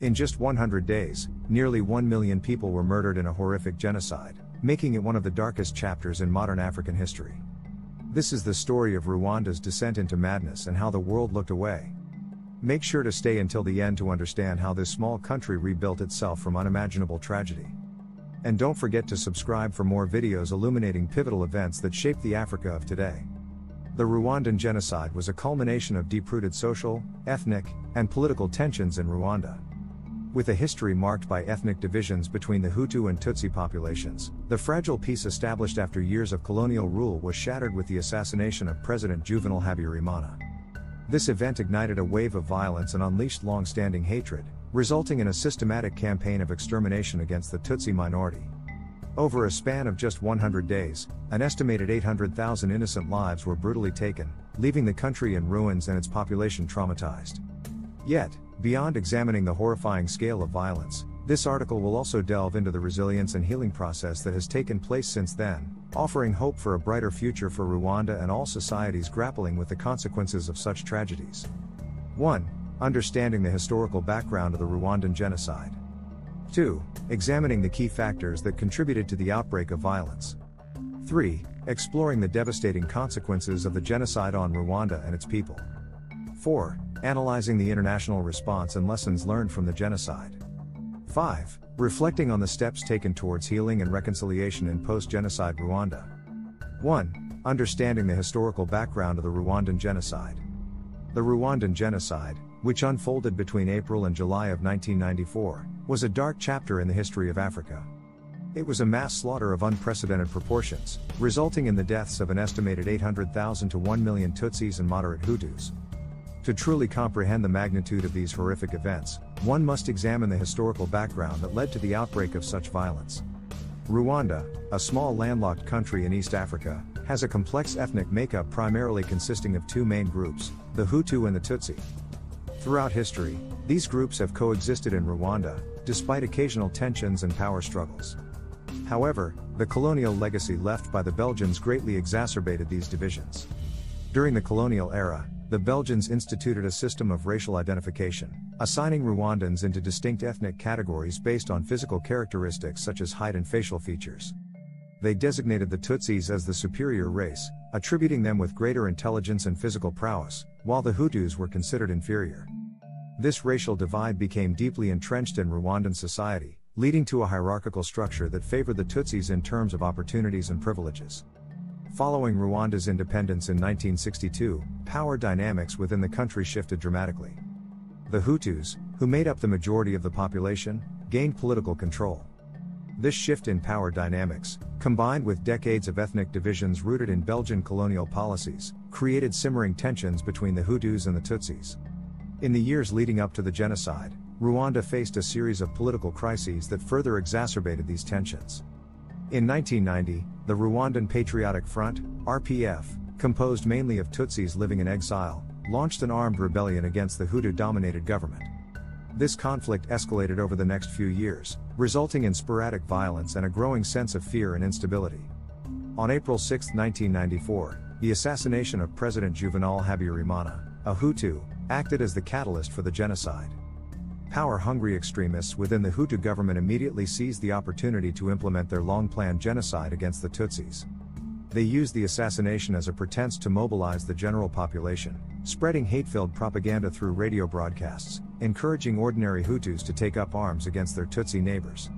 In just 100 days, nearly 1 million people were murdered in a horrific genocide, making it one of the darkest chapters in modern African history. This is the story of Rwanda's descent into madness and how the world looked away. Make sure to stay until the end to understand how this small country rebuilt itself from unimaginable tragedy. And don't forget to subscribe for more videos illuminating pivotal events that shaped the Africa of today. The Rwandan genocide was a culmination of deep rooted social, ethnic, and political tensions in Rwanda. With a history marked by ethnic divisions between the Hutu and Tutsi populations, the fragile peace established after years of colonial rule was shattered with the assassination of President Juvenal Habyarimana. This event ignited a wave of violence and unleashed long standing hatred, resulting in a systematic campaign of extermination against the Tutsi minority. Over a span of just 100 days, an estimated 800,000 innocent lives were brutally taken, leaving the country in ruins and its population traumatized. Yet, Beyond examining the horrifying scale of violence, this article will also delve into the resilience and healing process that has taken place since then, offering hope for a brighter future for Rwanda and all societies grappling with the consequences of such tragedies. 1. Understanding the historical background of the Rwandan genocide. 2. Examining the key factors that contributed to the outbreak of violence. 3. Exploring the devastating consequences of the genocide on Rwanda and its people. 4 analyzing the international response and lessons learned from the genocide. 5. Reflecting on the steps taken towards healing and reconciliation in post genocide Rwanda. 1. Understanding the historical background of the Rwandan genocide. The Rwandan genocide, which unfolded between April and July of 1994, was a dark chapter in the history of Africa. It was a mass slaughter of unprecedented proportions, resulting in the deaths of an estimated 800,000 to 1 million Tutsis and moderate Hutus, to truly comprehend the magnitude of these horrific events, one must examine the historical background that led to the outbreak of such violence. Rwanda, a small landlocked country in East Africa, has a complex ethnic makeup primarily consisting of two main groups, the Hutu and the Tutsi. Throughout history, these groups have coexisted in Rwanda, despite occasional tensions and power struggles. However, the colonial legacy left by the Belgians greatly exacerbated these divisions. During the colonial era, the Belgians instituted a system of racial identification, assigning Rwandans into distinct ethnic categories based on physical characteristics such as height and facial features. They designated the Tutsis as the superior race, attributing them with greater intelligence and physical prowess, while the Hutus were considered inferior. This racial divide became deeply entrenched in Rwandan society, leading to a hierarchical structure that favored the Tutsis in terms of opportunities and privileges. Following Rwanda's independence in 1962, power dynamics within the country shifted dramatically. The Hutus, who made up the majority of the population, gained political control. This shift in power dynamics, combined with decades of ethnic divisions rooted in Belgian colonial policies, created simmering tensions between the Hutus and the Tutsis. In the years leading up to the genocide, Rwanda faced a series of political crises that further exacerbated these tensions. In 1990, the Rwandan Patriotic Front, RPF, composed mainly of Tutsis living in exile, launched an armed rebellion against the Hutu dominated government. This conflict escalated over the next few years, resulting in sporadic violence and a growing sense of fear and instability. On April 6, 1994, the assassination of President Juvenal Habyarimana, a Hutu, acted as the catalyst for the genocide. Power hungry extremists within the Hutu government immediately seized the opportunity to implement their long planned genocide against the Tutsis. They used the assassination as a pretense to mobilize the general population, spreading hate filled propaganda through radio broadcasts, encouraging ordinary Hutus to take up arms against their Tutsi neighbors.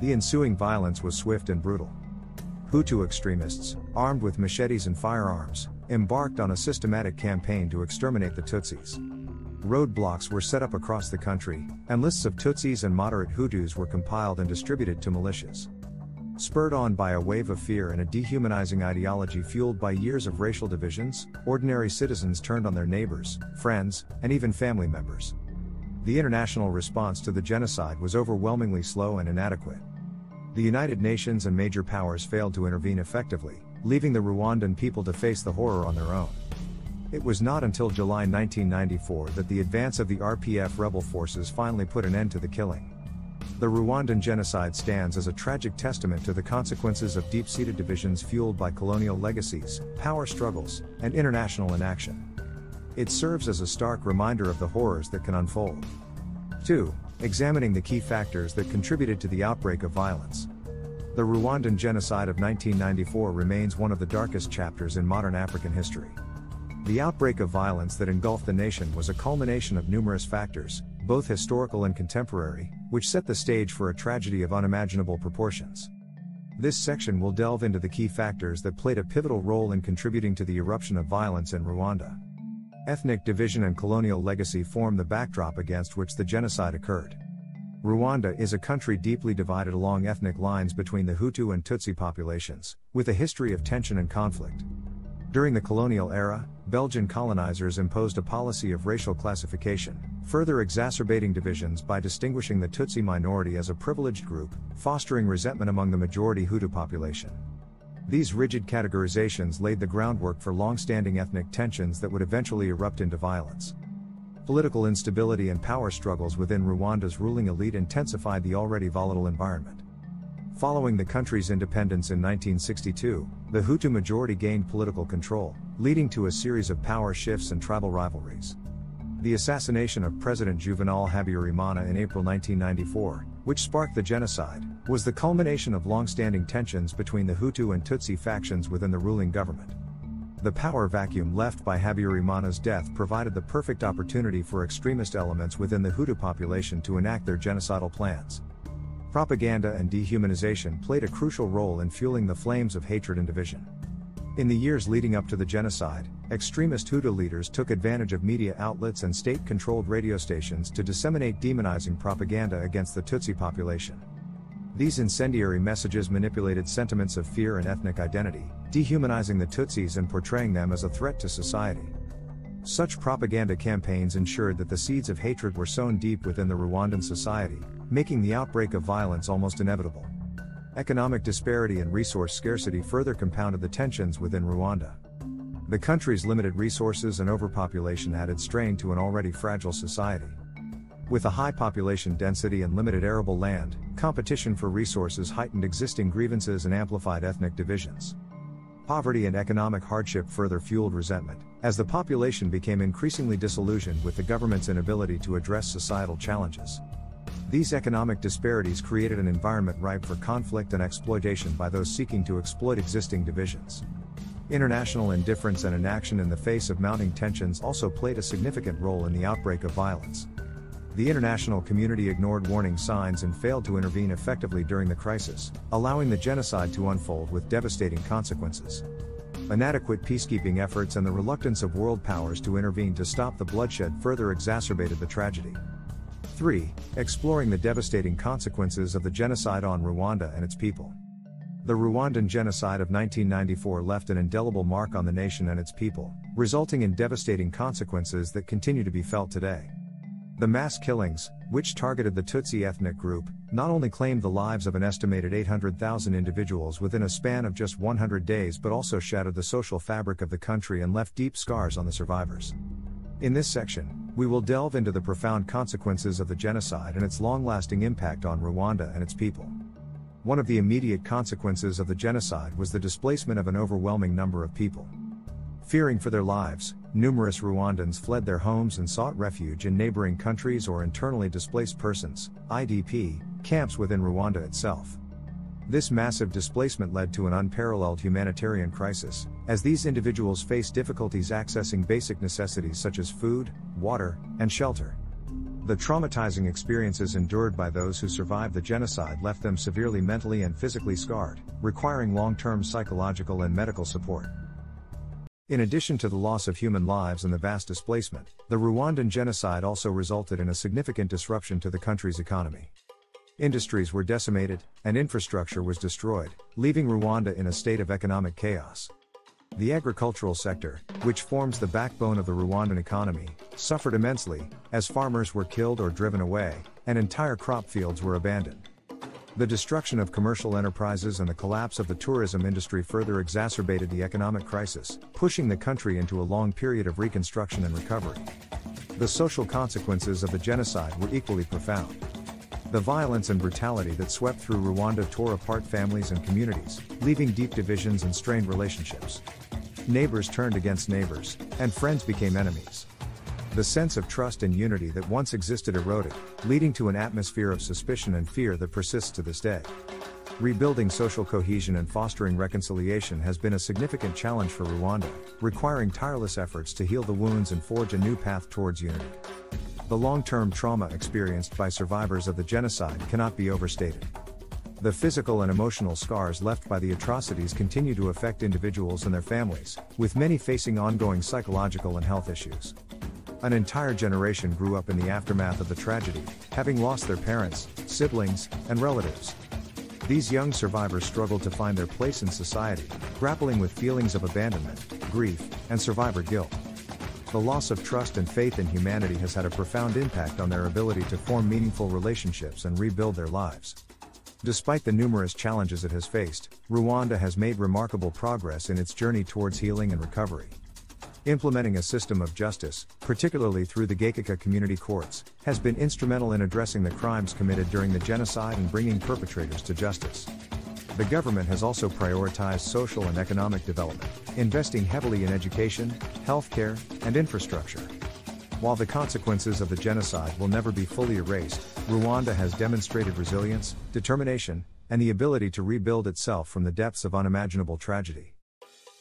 The ensuing violence was swift and brutal. Hutu extremists, armed with machetes and firearms, embarked on a systematic campaign to exterminate the Tutsis. Roadblocks were set up across the country, and lists of Tutsis and moderate Hutus were compiled and distributed to militias. Spurred on by a wave of fear and a dehumanizing ideology fueled by years of racial divisions, ordinary citizens turned on their neighbors, friends, and even family members. The international response to the genocide was overwhelmingly slow and inadequate. The United Nations and major powers failed to intervene effectively, leaving the Rwandan people to face the horror on their own. It was not until July 1994 that the advance of the RPF rebel forces finally put an end to the killing. The Rwandan genocide stands as a tragic testament to the consequences of deep seated divisions fueled by colonial legacies, power struggles, and international inaction. It serves as a stark reminder of the horrors that can unfold. 2. examining the key factors that contributed to the outbreak of violence. The Rwandan genocide of 1994 remains one of the darkest chapters in modern African history. The outbreak of violence that engulfed the nation was a culmination of numerous factors, both historical and contemporary, which set the stage for a tragedy of unimaginable proportions. This section will delve into the key factors that played a pivotal role in contributing to the eruption of violence in Rwanda. Ethnic division and colonial legacy form the backdrop against which the genocide occurred. Rwanda is a country deeply divided along ethnic lines between the Hutu and Tutsi populations, with a history of tension and conflict. During the colonial era, Belgian colonizers imposed a policy of racial classification, further exacerbating divisions by distinguishing the Tutsi minority as a privileged group, fostering resentment among the majority Hutu population. These rigid categorizations laid the groundwork for long standing ethnic tensions that would eventually erupt into violence. Political instability and power struggles within Rwanda's ruling elite intensified the already volatile environment. Following the country's independence in 1962, the Hutu majority gained political control, leading to a series of power shifts and tribal rivalries. The assassination of President Juvenal Habyarimana in April 1994, which sparked the genocide, was the culmination of long-standing tensions between the Hutu and Tutsi factions within the ruling government. The power vacuum left by Habyarimana's death provided the perfect opportunity for extremist elements within the Hutu population to enact their genocidal plans. Propaganda and dehumanization played a crucial role in fueling the flames of hatred and division. In the years leading up to the genocide, extremist Hutu leaders took advantage of media outlets and state controlled radio stations to disseminate demonizing propaganda against the Tutsi population. These incendiary messages manipulated sentiments of fear and ethnic identity, dehumanizing the Tutsis and portraying them as a threat to society. Such propaganda campaigns ensured that the seeds of hatred were sown deep within the Rwandan society, making the outbreak of violence almost inevitable. Economic disparity and resource scarcity further compounded the tensions within Rwanda. The country's limited resources and overpopulation added strain to an already fragile society. With a high population density and limited arable land, competition for resources heightened existing grievances and amplified ethnic divisions. Poverty and economic hardship further fueled resentment, as the population became increasingly disillusioned with the government's inability to address societal challenges. These economic disparities created an environment ripe for conflict and exploitation by those seeking to exploit existing divisions. International indifference and inaction in the face of mounting tensions also played a significant role in the outbreak of violence. The international community ignored warning signs and failed to intervene effectively during the crisis, allowing the genocide to unfold with devastating consequences. Inadequate peacekeeping efforts and the reluctance of world powers to intervene to stop the bloodshed further exacerbated the tragedy. 3. Exploring the devastating consequences of the genocide on Rwanda and its people. The Rwandan genocide of 1994 left an indelible mark on the nation and its people, resulting in devastating consequences that continue to be felt today. The mass killings, which targeted the Tutsi ethnic group, not only claimed the lives of an estimated 800,000 individuals within a span of just 100 days but also shattered the social fabric of the country and left deep scars on the survivors. In this section, we will delve into the profound consequences of the genocide and its long lasting impact on Rwanda and its people. One of the immediate consequences of the genocide was the displacement of an overwhelming number of people. Fearing for their lives, numerous Rwandans fled their homes and sought refuge in neighboring countries or internally displaced persons, IDP, camps within Rwanda itself. This massive displacement led to an unparalleled humanitarian crisis, as these individuals faced difficulties accessing basic necessities such as food, water, and shelter. The traumatizing experiences endured by those who survived the genocide left them severely mentally and physically scarred, requiring long term psychological and medical support. In addition to the loss of human lives and the vast displacement, the Rwandan genocide also resulted in a significant disruption to the country's economy. Industries were decimated, and infrastructure was destroyed, leaving Rwanda in a state of economic chaos. The agricultural sector, which forms the backbone of the Rwandan economy, suffered immensely, as farmers were killed or driven away, and entire crop fields were abandoned. The destruction of commercial enterprises and the collapse of the tourism industry further exacerbated the economic crisis, pushing the country into a long period of reconstruction and recovery. The social consequences of the genocide were equally profound. The violence and brutality that swept through Rwanda tore apart families and communities, leaving deep divisions and strained relationships. Neighbors turned against neighbors, and friends became enemies. The sense of trust and unity that once existed eroded, leading to an atmosphere of suspicion and fear that persists to this day. Rebuilding social cohesion and fostering reconciliation has been a significant challenge for Rwanda, requiring tireless efforts to heal the wounds and forge a new path towards unity. The long term trauma experienced by survivors of the genocide cannot be overstated. The physical and emotional scars left by the atrocities continue to affect individuals and their families, with many facing ongoing psychological and health issues. An entire generation grew up in the aftermath of the tragedy, having lost their parents, siblings, and relatives. These young survivors struggled to find their place in society, grappling with feelings of abandonment, grief, and survivor guilt. The loss of trust and faith in humanity has had a profound impact on their ability to form meaningful relationships and rebuild their lives. Despite the numerous challenges it has faced, Rwanda has made remarkable progress in its journey towards healing and recovery. Implementing a system of justice, particularly through the Gacaca community courts, has been instrumental in addressing the crimes committed during the genocide and bringing perpetrators to justice. The government has also prioritized social and economic development, investing heavily in education, healthcare, and infrastructure. While the consequences of the genocide will never be fully erased, Rwanda has demonstrated resilience, determination, and the ability to rebuild itself from the depths of unimaginable tragedy.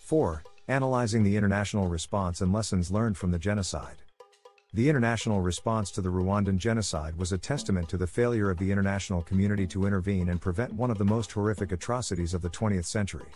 4. Analyzing the international response and lessons learned from the genocide. The international response to the Rwandan genocide was a testament to the failure of the international community to intervene and prevent one of the most horrific atrocities of the 20th century.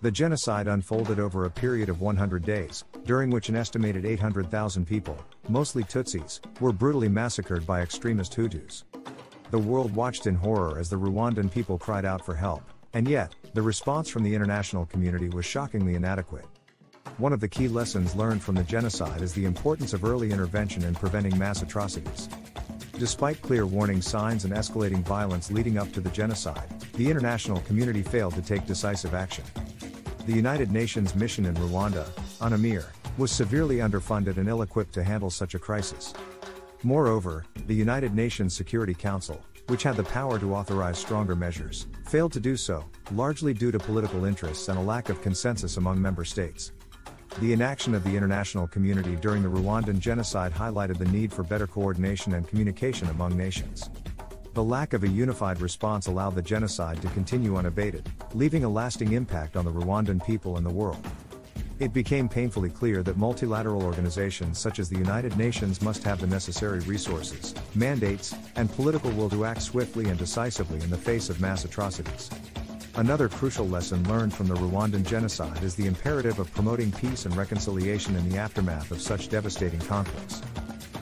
The genocide unfolded over a period of 100 days, during which an estimated 800,000 people, mostly Tutsis, were brutally massacred by extremist Hutus. The world watched in horror as the Rwandan people cried out for help, and yet, the response from the international community was shockingly inadequate. One of the key lessons learned from the genocide is the importance of early intervention in preventing mass atrocities. Despite clear warning signs and escalating violence leading up to the genocide, the international community failed to take decisive action. The United Nations mission in Rwanda, UNAMIR, was severely underfunded and ill equipped to handle such a crisis. Moreover, the United Nations Security Council, which had the power to authorize stronger measures, failed to do so, largely due to political interests and a lack of consensus among member states. The inaction of the international community during the Rwandan genocide highlighted the need for better coordination and communication among nations. The lack of a unified response allowed the genocide to continue unabated, leaving a lasting impact on the Rwandan people and the world. It became painfully clear that multilateral organizations such as the United Nations must have the necessary resources, mandates, and political will to act swiftly and decisively in the face of mass atrocities. Another crucial lesson learned from the Rwandan genocide is the imperative of promoting peace and reconciliation in the aftermath of such devastating conflicts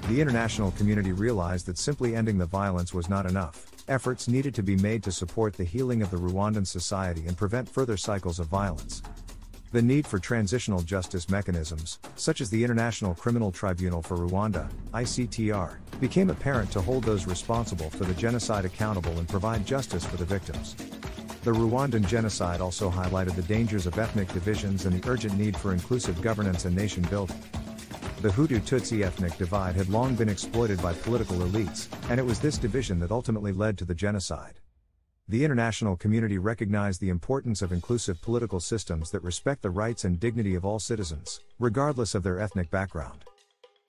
the international community realized that simply ending the violence was not enough. Efforts needed to be made to support the healing of the Rwandan society and prevent further cycles of violence. The need for transitional justice mechanisms, such as the International Criminal Tribunal for Rwanda, ICTR, became apparent to hold those responsible for the genocide accountable and provide justice for the victims. The Rwandan genocide also highlighted the dangers of ethnic divisions and the urgent need for inclusive governance and nation building. The Hutu Tutsi ethnic divide had long been exploited by political elites, and it was this division that ultimately led to the genocide. The international community recognized the importance of inclusive political systems that respect the rights and dignity of all citizens, regardless of their ethnic background.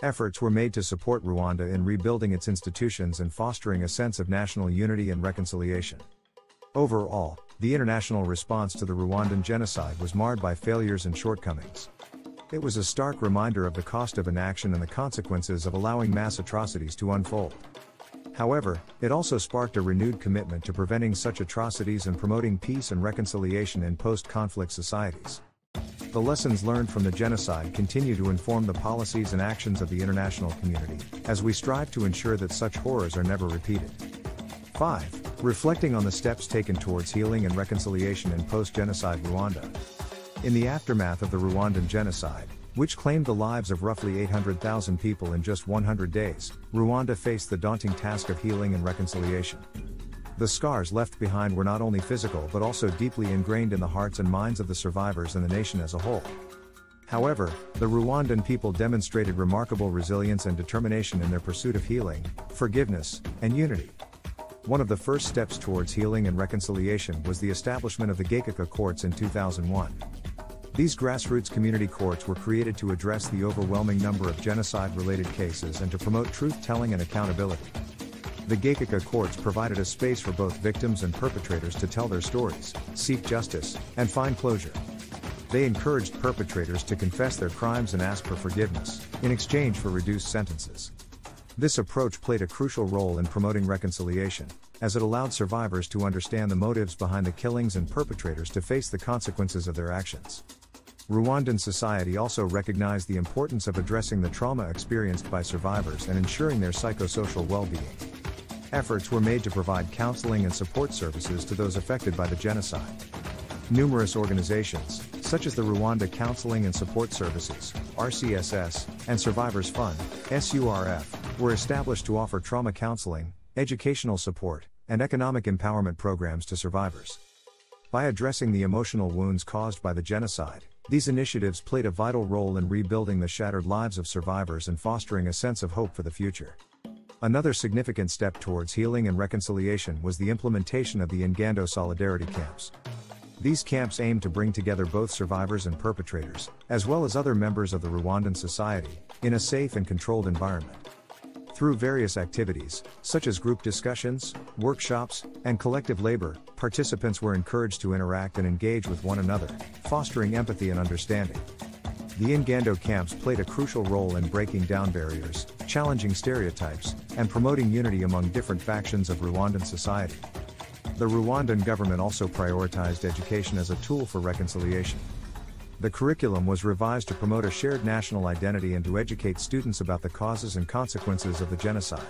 Efforts were made to support Rwanda in rebuilding its institutions and fostering a sense of national unity and reconciliation. Overall, the international response to the Rwandan genocide was marred by failures and shortcomings. It was a stark reminder of the cost of inaction and the consequences of allowing mass atrocities to unfold. However, it also sparked a renewed commitment to preventing such atrocities and promoting peace and reconciliation in post conflict societies. The lessons learned from the genocide continue to inform the policies and actions of the international community, as we strive to ensure that such horrors are never repeated. 5. Reflecting on the steps taken towards healing and reconciliation in post genocide Rwanda. In the aftermath of the Rwandan genocide, which claimed the lives of roughly 800,000 people in just 100 days, Rwanda faced the daunting task of healing and reconciliation. The scars left behind were not only physical but also deeply ingrained in the hearts and minds of the survivors and the nation as a whole. However, the Rwandan people demonstrated remarkable resilience and determination in their pursuit of healing, forgiveness, and unity. One of the first steps towards healing and reconciliation was the establishment of the Gacaca courts in 2001. These grassroots community courts were created to address the overwhelming number of genocide related cases and to promote truth telling and accountability. The Gacaca courts provided a space for both victims and perpetrators to tell their stories, seek justice, and find closure. They encouraged perpetrators to confess their crimes and ask for forgiveness, in exchange for reduced sentences. This approach played a crucial role in promoting reconciliation, as it allowed survivors to understand the motives behind the killings and perpetrators to face the consequences of their actions. Rwandan society also recognized the importance of addressing the trauma experienced by survivors and ensuring their psychosocial well being. Efforts were made to provide counseling and support services to those affected by the genocide. Numerous organizations, such as the Rwanda Counseling and Support Services, RCSS, and Survivors Fund, SURF, were established to offer trauma counseling, educational support, and economic empowerment programs to survivors. By addressing the emotional wounds caused by the genocide, these initiatives played a vital role in rebuilding the shattered lives of survivors and fostering a sense of hope for the future. Another significant step towards healing and reconciliation was the implementation of the Ingando Solidarity Camps. These camps aim to bring together both survivors and perpetrators, as well as other members of the Rwandan society, in a safe and controlled environment. Through various activities, such as group discussions, workshops, and collective labor, participants were encouraged to interact and engage with one another, fostering empathy and understanding. The Ingando camps played a crucial role in breaking down barriers, challenging stereotypes, and promoting unity among different factions of Rwandan society. The Rwandan government also prioritized education as a tool for reconciliation. The curriculum was revised to promote a shared national identity and to educate students about the causes and consequences of the genocide.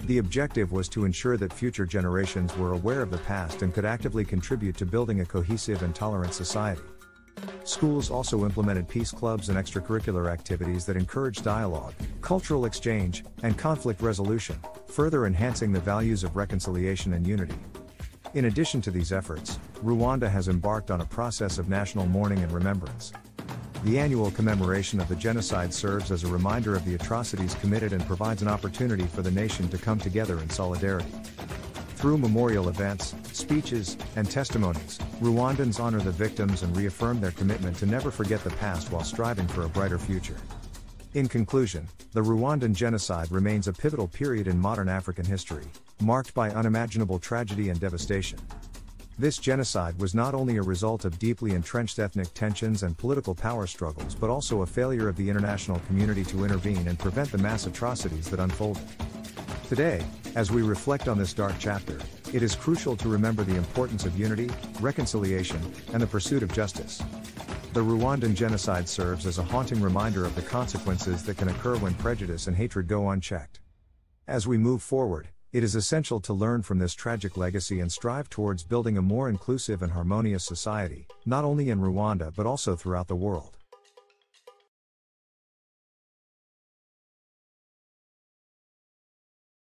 The objective was to ensure that future generations were aware of the past and could actively contribute to building a cohesive and tolerant society. Schools also implemented peace clubs and extracurricular activities that encouraged dialogue, cultural exchange, and conflict resolution, further enhancing the values of reconciliation and unity. In addition to these efforts, Rwanda has embarked on a process of national mourning and remembrance. The annual commemoration of the genocide serves as a reminder of the atrocities committed and provides an opportunity for the nation to come together in solidarity. Through memorial events, speeches, and testimonies, Rwandans honor the victims and reaffirm their commitment to never forget the past while striving for a brighter future. In conclusion, the Rwandan genocide remains a pivotal period in modern African history, marked by unimaginable tragedy and devastation. This genocide was not only a result of deeply entrenched ethnic tensions and political power struggles but also a failure of the international community to intervene and prevent the mass atrocities that unfolded. Today, as we reflect on this dark chapter, it is crucial to remember the importance of unity, reconciliation, and the pursuit of justice. The Rwandan genocide serves as a haunting reminder of the consequences that can occur when prejudice and hatred go unchecked. As we move forward, it is essential to learn from this tragic legacy and strive towards building a more inclusive and harmonious society, not only in Rwanda but also throughout the world.